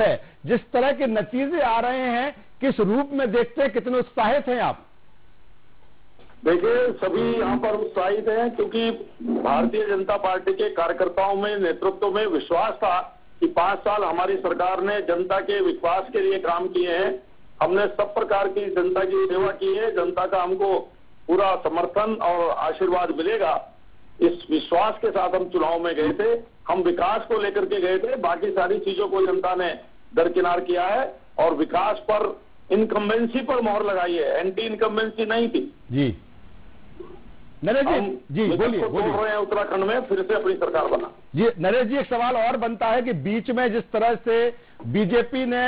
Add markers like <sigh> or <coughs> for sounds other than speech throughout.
है। जिस तरह के नतीजे आ रहे हैं, किस रूप में देखते हैं, कितने उत्साहित हैं आप? देखिए, सभी यहाँ पर उत्साहित हैं, क्योंकि भारतीय जनता पार्टी के कार्यकर्ताओं में, नेतृत्व में विश्वास था कि पाँच साल हमारी सरकार ने जनता के विकास के लिए काम किए हैं। हमने सब प्रकार की जनता की सेवा की है। जनता का हमको पूरा समर्थन और आशीर्वाद मिलेगा। इस विश्वास के साथ हम चुनाव में गए थे। हम विकास को लेकर के गए थे। बाकी सारी चीज़ों को जनता ने दरकिनार किया है और विकास पर इनकम्बेंसी पर मोहर लगाई है। एंटी इनकम्बेंसी नहीं थी। जी। नरेश जी जी बोलिए बोल बोलिए। रहे हैं उत्तराखंड में फिर से अपनी सरकार बना। जी नरेश जी एक सवाल और बनता है कि बीच में जिस तरह से बीजेपी ने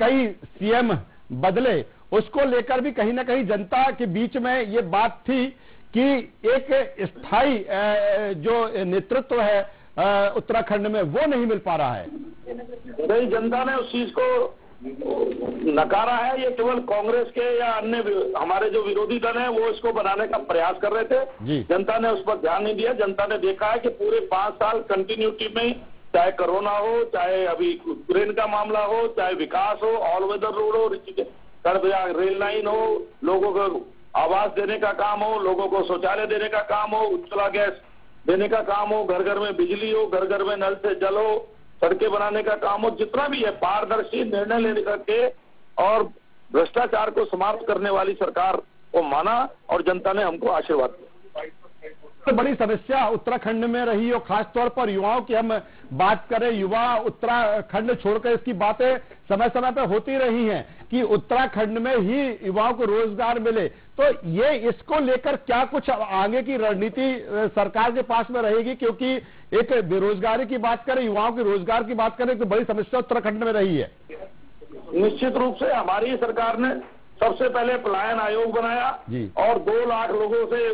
कई सीएम बदले उसको लेकर भी कहीं ना कहीं जनता के बीच में ये बात थी कि एक स्थायी जो नेतृत्व है उत्तराखंड में वो नहीं मिल पा रहा है। नहीं जनता ने उस चीज़ को नकारा है। ये केवल कांग्रेस के या अन्य हमारे जो विरोधी दल हैं वो इसको बनाने का प्रयास कर रहे थे। जनता ने उस पर ध्यान नहीं दिया। जनता ने देखा है कि पूरे पाँच साल कंटिन्यूटी में चाहे कोरोना हो चाहे अभी यूक्रेन का मामला हो चाहे विकास हो ऑल वेदर रोड हो कर्दयाग रेल लाइन हो लोगों को आवास देने का काम हो लोगों को शौचालय देने का काम हो उज्ज्वला गैस देने का काम हो घर घर में बिजली हो घर घर में नल से जल हो सड़कें बनाने का काम हो, जितना भी है, पारदर्शी निर्णय लेने करके और भ्रष्टाचार को समाप्त करने वाली सरकार को माना और जनता ने हमको आशीर्वाद दिया। सबसे बड़ी समस्या उत्तराखंड में रही और खासतौर पर युवाओं की हम बात करें युवा उत्तराखंड छोड़कर इसकी बातें समय समय पर होती रही हैं कि उत्तराखंड में ही युवाओं को रोज़गार मिले। तो ये इसको लेकर क्या कुछ आगे की रणनीति सरकार के पास में रहेगी? क्योंकि एक बेरोजगारी की बात करें युवाओं के रोज़गार की बात करें तो बड़ी समस्या उत्तराखंड में रही है। निश्चित रूप से हमारी सरकार ने सबसे पहले पलायन आयोग बनाया। और दो लाख लोगों से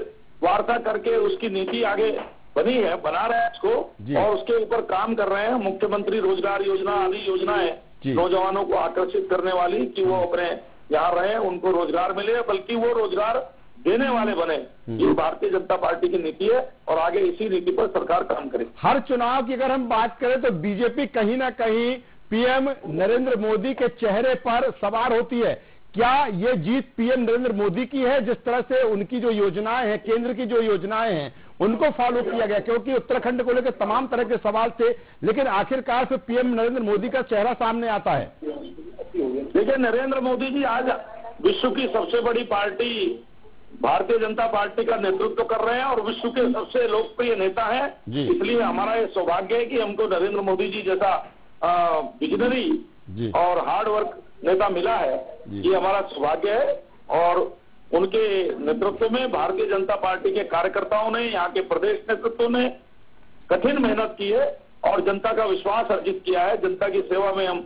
वार्ता करके उसकी नीति आगे बनी है बना रहे हैं उसको और उसके ऊपर काम कर रहे हैं। मुख्यमंत्री रोज़गार योजना आदि योजना है। नौजवानों को आकर्षित करने वाली कि वो अपने यहाँ रहे उनको रोज़गार मिले बल्कि वो रोज़गार देने वाले बने। ये भारतीय जनता पार्टी की नीति है और आगे इसी नीति पर सरकार काम करे। हर चुनाव की अगर हम बात करें तो बीजेपी कहीं ना कहीं पीएम नरेंद्र मोदी के चेहरे पर सवार होती है। क्या ये जीत पीएम नरेंद्र मोदी की है? जिस तरह से उनकी जो योजनाएँ हैं केंद्र की जो योजनाएँ हैं उनको फॉलो किया गया क्योंकि उत्तराखंड को लेकर तमाम तरह के सवाल थे लेकिन आखिरकार फिर पीएम नरेंद्र मोदी का चेहरा सामने आता है। देखिए नरेंद्र मोदी जी आज विश्व की सबसे बड़ी पार्टी भारतीय जनता पार्टी का नेतृत्व कर रहे हैं और विश्व के सबसे लोकप्रिय नेता है। इसलिए हमारा ये सौभाग्य है कि हमको नरेंद्र मोदी जी जैसा विजनरी और हार्ड वर्क नेता मिला है ये हमारा सौभाग्य है और उनके नेतृत्व में भारतीय जनता पार्टी के कार्यकर्ताओं ने यहाँ के प्रदेश नेतृत्व ने कठिन मेहनत की है और जनता का विश्वास अर्जित किया है। जनता की सेवा में हम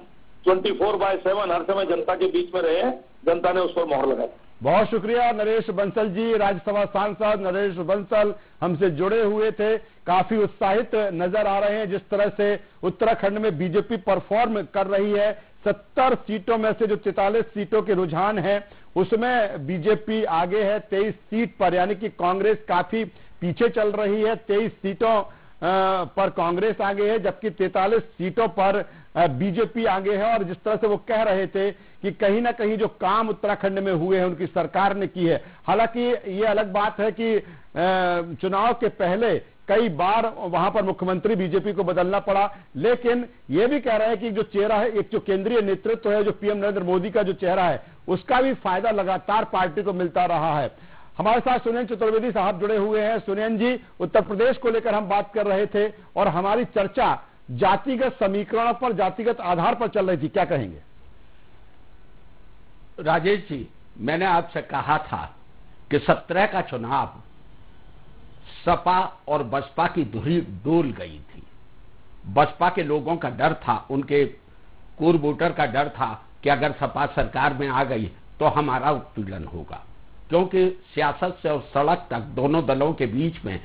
24 फोर बाय सेवन हर समय जनता के बीच में रहे हैं। जनता ने उस पर मोहर लगाई। बहुत शुक्रिया नरेश बंसल जी राज्यसभा सांसद नरेश बंसल। हमसे जुड़े हुए थे काफ़ी उत्साहित नज़र आ रहे हैं जिस तरह से उत्तराखंड में बीजेपी परफॉर्म कर रही है। सत्तर सीटों में से जो तैतालीस सीटों के रुझान है, उसमें बीजेपी आगे है, तेईस सीट पर, यानी कि कांग्रेस काफ़ी पीछे चल रही है, तेईस सीटों पर कांग्रेस आगे है, जबकि 43 सीटों पर बीजेपी आगे है। और जिस तरह से वो कह रहे थे कि कहीं ना कहीं जो काम उत्तराखंड में हुए हैं, उनकी सरकार ने की है। हालाँकि ये अलग बात है कि चुनाव के पहले कई बार वहाँ पर मुख्यमंत्री बीजेपी को बदलना पड़ा, लेकिन यह भी कह रहे हैं कि जो चेहरा है, एक जो केंद्रीय नेतृत्व है, जो पीएम नरेंद्र मोदी का जो चेहरा है, उसका भी फ़ायदा लगातार पार्टी को मिलता रहा है। हमारे साथ सुनील चतुर्वेदी साहब जुड़े हुए हैं। सुनील जी, उत्तर प्रदेश को लेकर हम बात कर रहे थे और हमारी चर्चा जातिगत समीकरणों पर, जातिगत आधार पर चल रही थी। क्या कहेंगे? राजेश जी, मैंने आपसे कहा था कि सत्रह का चुनाव सपा और बसपा की धुरी डोल गई थी। बसपा के लोगों का डर था, उनके पूर्व वोटर का डर था कि अगर सपा सरकार में आ गई तो हमारा उत्पीड़न होगा। क्योंकि सियासत से और सड़क तक दोनों दलों के बीच में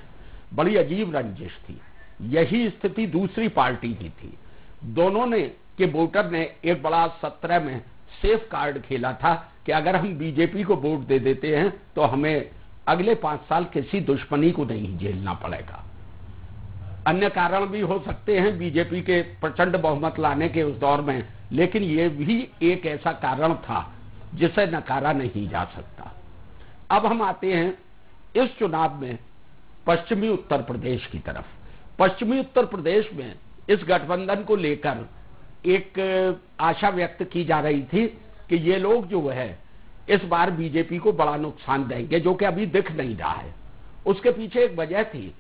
बड़ी अजीब रंजिश थी। यही स्थिति दूसरी पार्टी की थी। दोनों ने, के वोटर ने एक बड़ा सत्रह में सेफ़ कार्ड खेला था कि अगर हम बीजेपी को वोट दे देते हैं तो हमें अगले पाँच साल किसी दुश्मनी को नहीं झेलना पड़ेगा। अन्य कारण भी हो सकते हैं बीजेपी के प्रचंड बहुमत लाने के उस दौर में, लेकिन ये भी एक ऐसा कारण था जिसे नकारा नहीं जा सकता। अब हम आते हैं इस चुनाव में पश्चिमी उत्तर प्रदेश की तरफ़। पश्चिमी उत्तर प्रदेश में इस गठबंधन को लेकर एक आशा व्यक्त की जा रही थी कि ये लोग जो है इस बार बीजेपी को बड़ा नुकसान देंगे, जो कि अभी दिख नहीं रहा है। उसके पीछे एक वजह थी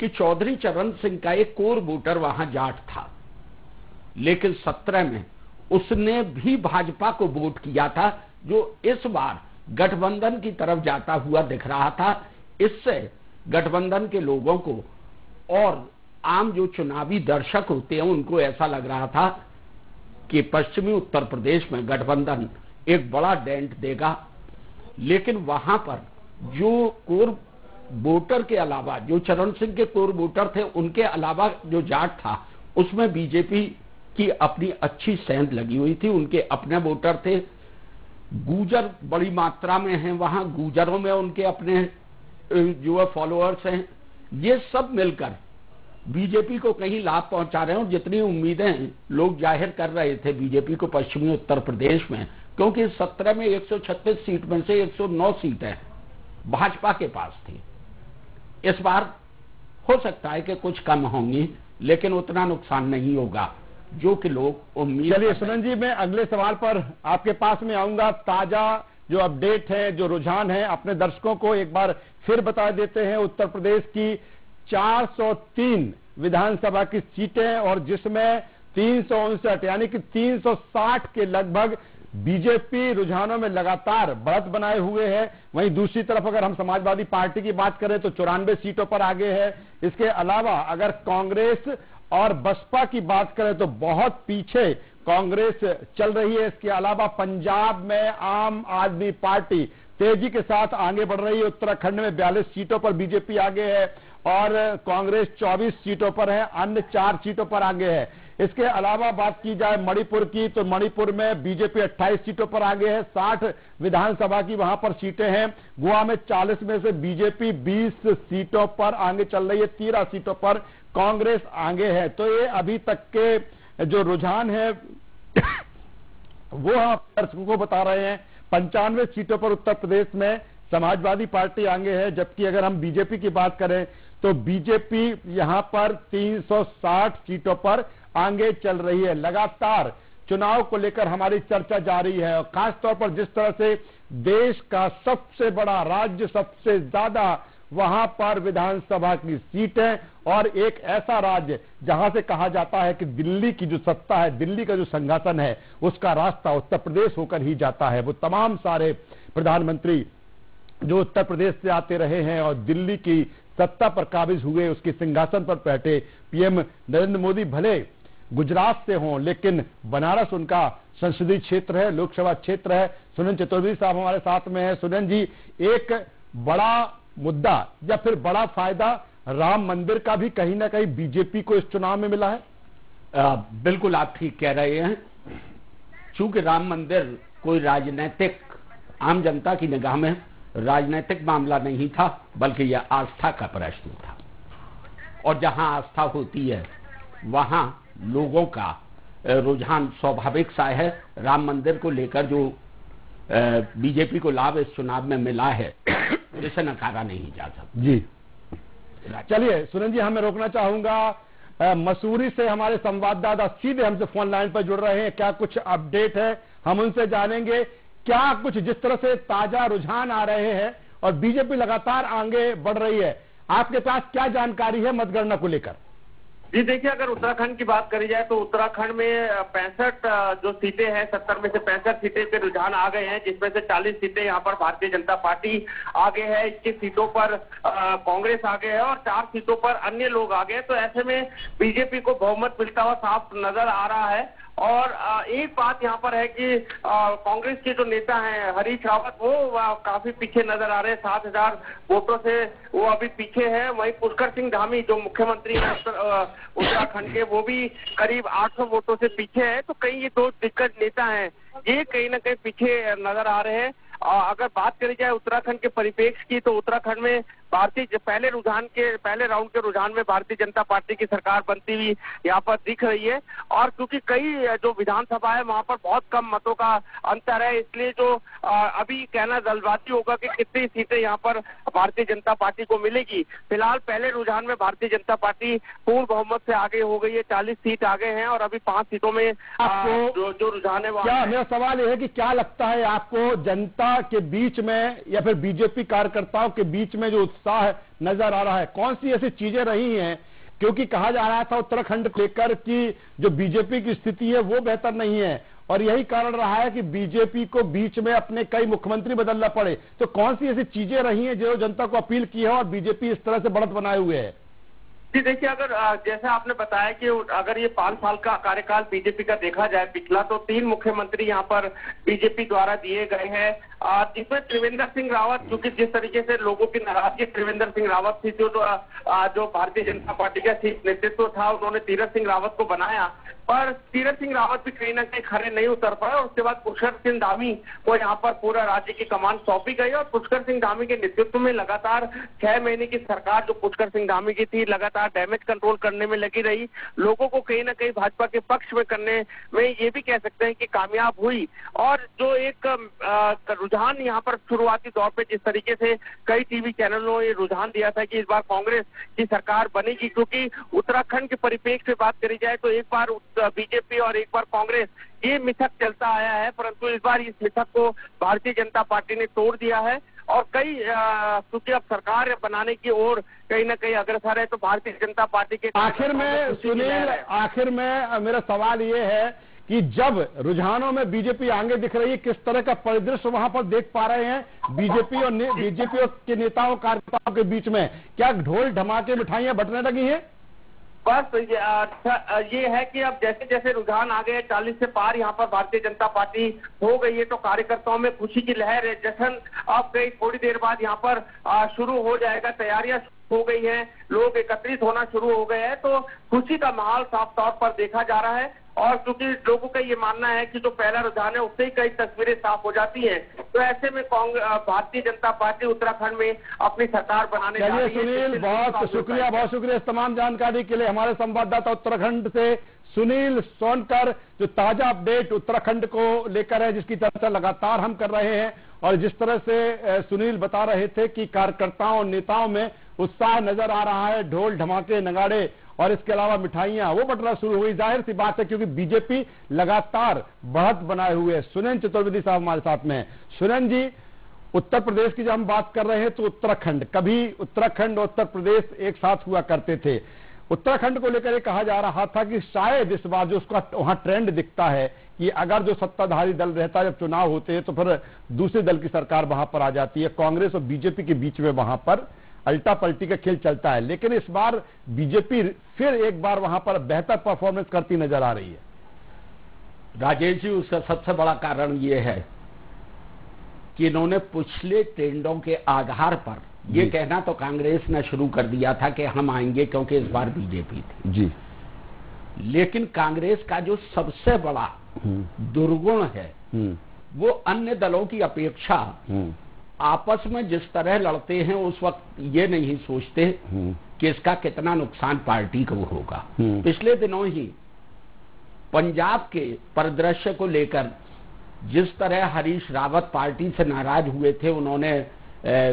कि चौधरी चरण सिंह का एक कोर वोटर वहाँ जाट था। लेकिन सत्रह में उसने भी भाजपा को वोट किया था, जो इस बार गठबंधन की तरफ़ जाता हुआ दिख रहा था। इससे गठबंधन के लोगों को और आम जो चुनावी दर्शक होते हैं, उनको ऐसा लग रहा था कि पश्चिमी उत्तर प्रदेश में गठबंधन एक बड़ा डेंट देगा। लेकिन वहाँ पर जो कोर वोटर के अलावा, जो चरण सिंह के कोर वोटर थे, उनके अलावा जो जाट था, उसमें बीजेपी की अपनी अच्छी सेंध लगी हुई थी। उनके अपने वोटर थे। गुजर बड़ी मात्रा में हैं वहाँ, गुजरों में उनके अपने जो है फॉलोअर्स हैं। ये सब मिलकर बीजेपी को कहीं लाभ पहुँचा रहे हैं और जितनी उम्मीदें लोग ज़ाहिर कर रहे थे बीजेपी को पश्चिमी उत्तर प्रदेश में क्योंकि सत्रह में 136 सीट में से 109 सीटें भाजपा के पास थी। इस बार हो सकता है कि कुछ कम होंगी लेकिन उतना नुकसान नहीं होगा। जो कि लोग उम्मीद चलिए सुनन जी मैं अगले सवाल पर आपके पास में आऊँगा। ताज़ा जो अपडेट है जो रुझान है अपने दर्शकों को एक बार फिर बता देते हैं। उत्तर प्रदेश की 403 विधानसभा की सीटें और जिसमें तीन सौ उनसठ यानी कि 360 के लगभग बीजेपी रुझानों में लगातार बढ़त बनाए हुए है। वहीं दूसरी तरफ़ अगर हम समाजवादी पार्टी की बात करें तो चौरानवे सीटों पर आगे है। इसके अलावा अगर कांग्रेस और बसपा की बात करें तो बहुत पीछे कांग्रेस चल रही है। इसके अलावा पंजाब में आम आदमी पार्टी तेज़ी के साथ आगे बढ़ रही है। उत्तराखंड में बयालीस सीटों पर बीजेपी आगे है और कांग्रेस 24 सीटों पर है। अन्य चार सीटों पर आगे है। इसके अलावा बात की जाए मणिपुर की तो मणिपुर में बीजेपी 28 सीटों पर आगे है 60 विधानसभा की वहाँ पर सीटें हैं। गोवा में 40 में से बीजेपी 20 सीटों पर आगे चल रही है, तेरह सीटों पर कांग्रेस आगे है। तो ये अभी तक के जो रुझान है, वो हम दर्शकों को बता रहे हैं। पंचानवे सीटों पर उत्तर प्रदेश में समाजवादी पार्टी आगे है, जबकि अगर हम बीजेपी की बात करें तो बीजेपी यहाँ पर 360 सीटों पर आगे चल रही है। लगातार चुनाव को लेकर हमारी चर्चा जारी है और खासतौर पर जिस तरह से देश का सबसे बड़ा, राज्य सबसे ज़्यादा वहाँ पर विधानसभा की सीटें और एक ऐसा राज्य जहाँ से कहा जाता है कि दिल्ली की जो सत्ता है, दिल्ली का जो संगठन है, उसका रास्ता उत्तर प्रदेश होकर ही जाता है। वो तमाम सारे प्रधानमंत्री जो उत्तर प्रदेश से आते रहे हैं और दिल्ली की सत्ता पर काबिज हुए, उसके सिंहासन पर बैठे पीएम नरेंद्र मोदी, भले गुजरात से हों लेकिन बनारस उनका संसदीय क्षेत्र है लोकसभा क्षेत्र है। सुनन चतुर्वेदी साहब हमारे साथ में है। सुनन जी एक बड़ा मुद्दा या फिर बड़ा फ़ायदा राम मंदिर का भी कहीं ना कहीं बीजेपी को इस चुनाव में मिला है? आ, बिल्कुल आप ठीक कह रहे हैं। चूँकि राम मंदिर कोई राजनीतिक आम जनता की निगाह में राजनीतिक मामला नहीं था बल्कि यह आस्था का प्रश्न था। और जहाँ आस्था होती है वहाँ लोगों का रुझान स्वाभाविक सा है। राम मंदिर को लेकर जो बीजेपी को लाभ इस चुनाव में मिला है <coughs> इसे नकारा नहीं जा सकता। जी। चलिए सुनील जी हमें रोकना चाहूँगा। मसूरी से हमारे संवाददाता सीधे हमसे फ़ोन लाइन पर जुड़ रहे हैं। क्या कुछ अपडेट है? हम उनसे जानेंगे क्या कुछ जिस तरह से ताज़ा रुझान आ रहे हैं और बीजेपी लगातार आगे बढ़ रही है। आपके पास क्या जानकारी है मतगणना को लेकर? जी, देखिए, अगर उत्तराखंड की बात करी जाए तो उत्तराखंड में पैंसठ जो सीटें हैं, सत्तर में से पैंसठ सीटें पे रुझान आ गए हैं, जिसमें से चालीस सीटें यहाँ पर भारतीय जनता पार्टी आगे है। इक्कीस सीटों पर कांग्रेस आगे है और चार सीटों पर अन्य लोग आगे हैं। तो ऐसे में बीजेपी को बहुमत मिलता हुआ साफ़ नज़र आ रहा है। और एक बात यहाँ पर है कि कांग्रेस के जो नेता हैं, हरीश रावत, वो काफ़ी पीछे नज़र आ रहे हैं। सात हज़ार वोटों से वो अभी पीछे हैं। वहीं पुष्कर सिंह धामी, जो मुख्यमंत्री हैं उत्तराखंड के, वो भी करीब 800 वोटों से पीछे है। तो कई ये दो दिग्गज नेता हैं, ये कहीं ना कहीं पीछे नज़र आ रहे हैं। अगर बात करी जाए उत्तराखंड के परिपेक्ष की तो उत्तराखंड में भारतीय पहले रुझान के पहले राउंड के रुझान में भारतीय जनता पार्टी की सरकार बनती हुई यहाँ पर दिख रही है। और क्योंकि कई जो विधानसभा है वहाँ पर बहुत कम मतों का अंतर है। इसलिए जो अभी कहना जल्दबाजी होगा कि कितनी सीटें यहाँ पर भारतीय जनता पार्टी को मिलेगी। फ़िलहाल पहले रुझान में भारतीय जनता पार्टी पूर्ण बहुमत से आगे हो गई है। चालीस सीट आगे हैं और अभी पाँच सीटों में आपको जो जो रुझान है क्या मेरा सवाल यह है कि क्या लगता है आपको जनता के बीच में या फिर बीजेपी कार्यकर्ताओं के बीच में जो उत्साह नज़र आ रहा है। कौन सी ऐसी चीज़ें रही हैं? क्योंकि कहा जा रहा था उत्तराखंड लेकर कि जो बीजेपी की स्थिति है, वो बेहतर नहीं है। और यही कारण रहा है कि बीजेपी को बीच में अपने कई मुख्यमंत्री बदलना पड़े। तो कौन सी ऐसी चीज़ें रही हैं जो जनता को अपील की है और बीजेपी इस तरह से बढ़त बनाए हुए है? जी, देखिए, अगर जैसे आपने बताया कि अगर ये पाँच साल का कार्यकाल बीजेपी का देखा जाए, पिछला तो तीन मुख्यमंत्री यहाँ पर बीजेपी द्वारा दिए गए हैं। जिसमें त्रिवेंद्र सिंह रावत क्योंकि जिस तरीके से लोगों की नाराज़गी त्रिवेंद्र सिंह रावत थी, जो जो भारतीय जनता पार्टी का नेतृत्व था, उन्होंने तीरथ सिंह रावत को बनाया। पर तीरथ सिंह रावत भी कहीं ना कहीं खड़े नहीं उतर पाए। और उसके बाद पुष्कर सिंह धामी को यहाँ पर पूरा राज्य की कमान सौंपी गई और पुष्कर सिंह धामी के नेतृत्व में लगातार छह महीने की सरकार जो पुष्कर सिंह धामी की थी, लगातार डैमेज कंट्रोल करने में लगी रही। लोगों को कहीं ना कहीं भाजपा के पक्ष में करने में ये भी कह सकते हैं कि कामयाब हुई। और जो एक रुझान यहाँ पर शुरुआती दौर पर जिस तरीके से कई टीवी चैनलों ने रुझान दिया था कि इस बार कांग्रेस की सरकार बनेगी, क्योंकि उत्तराखंड के परिप्रेक्ष्य से बात करी जाए तो एक बार बीजेपी और एक बार कांग्रेस ये मिथक चलता आया है परंतु इस बार इस मिथक को भारतीय जनता पार्टी ने तोड़ दिया है और कई क्योंकि अब सरकार बनाने की ओर कहीं ना कहीं अग्रसर है तो भारतीय जनता पार्टी के आखिर में सुनील आखिर में मेरा सवाल ये है कि जब रुझानों में बीजेपी आगे दिख रही है किस तरह का परिदृश्य वहाँ पर देख पा रहे हैं बीजेपी और बीजेपी के नेताओं कार्यकर्ताओं के बीच में? क्या ढोल ढमाके मिठाइयाँ बटने लगी हैं? बस ये, अच्छा ये है कि अब जैसे जैसे रुझान आ गए चालीस से पार यहाँ पर भारतीय जनता पार्टी हो गई है तो कार्यकर्ताओं में खुशी की लहर है जश्न अब गई थोड़ी देर बाद यहाँ पर शुरू हो जाएगा तैयारियाँ हो गई हैं लोग एकत्रित होना शुरू हो गए हैं तो खुशी का माहौल साफ़ तौर पर देखा जा रहा है। और क्योंकि लोगों का ये मानना है कि जो पहला रुझान है उससे ही कई तस्वीरें साफ़ हो जाती हैं। तो ऐसे में भारतीय जनता पार्टी उत्तराखंड में अपनी सरकार बनाने जा चलिए सुनील बहुत शुक्रिया बहुत शुक्रिया इस तमाम जानकारी के लिए हमारे संवाददाता उत्तराखंड से सुनील सोनकर जो ताज़ा अपडेट उत्तराखंड को लेकर है जिसकी चर्चा लगातार हम कर रहे हैं। और जिस तरह से सुनील बता रहे थे कि कार्यकर्ताओं नेताओं में उत्साह नज़र आ रहा है ढोल ढमाके नगाड़े और इसके अलावा मिठाइयाँ, वो बटना शुरू हुई। ज़ाहिर सी बात है, क्योंकि बीजेपी लगातार बढ़त बनाए हुए है। सुनैन चतुर्वेदी साहब हमारे साथ में सुनैन जी, उत्तर प्रदेश की जब हम बात कर रहे हैं तो उत्तराखंड, कभी उत्तराखंड और उत्तर प्रदेश एक साथ हुआ करते थे। उत्तराखंड को लेकर कहा जा रहा था कि शायद इस बार जो उसका वहाँ ट्रेंड दिखता है कि अगर जो सत्ताधारी दल रहता है, जब चुनाव होते हैं तो फिर दूसरे दल की सरकार वहाँ पर आ जाती है। कांग्रेस और बीजेपी के बीच में वहाँ पर अल्टा पल्टी का खेल चलता है लेकिन इस बार बीजेपी फिर एक बार वहाँ पर बेहतर परफॉर्मेंस करती नज़र आ रही है राजेश जी उसका सबसे बड़ा कारण यह है कि इन्होंने पिछले ट्रेंडों के आधार पर यह कहना तो कांग्रेस ने शुरू कर दिया था कि हम आएँगे क्योंकि इस बार बीजेपी थी जी लेकिन कांग्रेस का जो सबसे बड़ा हम्म। दुर्गुण है हम्म। वो अन्य दलों की अपेक्षा हम्म। आपस में जिस तरह लड़ते हैं उस वक्त ये नहीं सोचते हम्म। कि इसका कितना नुकसान पार्टी को होगा हम्म। पिछले दिनों ही पंजाब के परिदृश्य को लेकर जिस तरह हरीश रावत पार्टी से नाराज़ हुए थे उन्होंने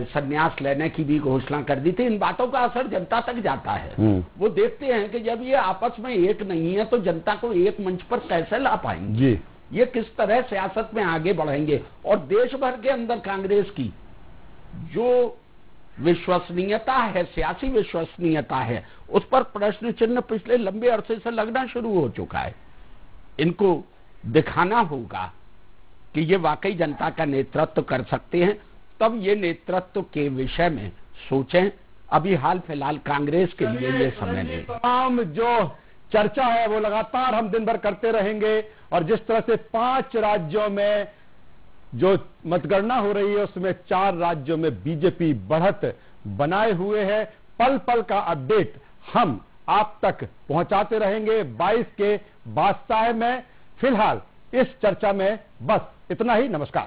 संन्यास लेने की भी घोषणा कर दी थी इन बातों का असर जनता तक जाता है हम्म। वो देखते हैं कि जब ये आपस में एक नहीं है तो जनता को एक मंच पर कैसे ला पाएँगे ये किस तरह सियासत में आगे बढ़ेंगे? और देश भर के अंदर कांग्रेस की जो विश्वसनीयता है, सियासी विश्वसनीयता है, उस पर प्रश्न चिन्ह पिछले लंबे अरसे से लगना शुरू हो चुका है। इनको दिखाना होगा कि ये वाकई जनता का नेतृत्व कर सकते हैं। तब ये नेतृत्व के विषय में सोचें। अभी हाल फ़िलहाल कांग्रेस के लिए ये समय नहीं। तमाम जो चर्चा है, वो लगातार हम दिन भर करते रहेंगे। और जिस तरह से पाँच राज्यों में जो मतगणना हो रही है, उसमें चार राज्यों में बीजेपी बढ़त बनाए हुए है। पल पल का अपडेट हम आप तक पहुंचाते रहेंगे 22 के बादशाह में। फ़िलहाल इस चर्चा में बस इतना ही। नमस्कार।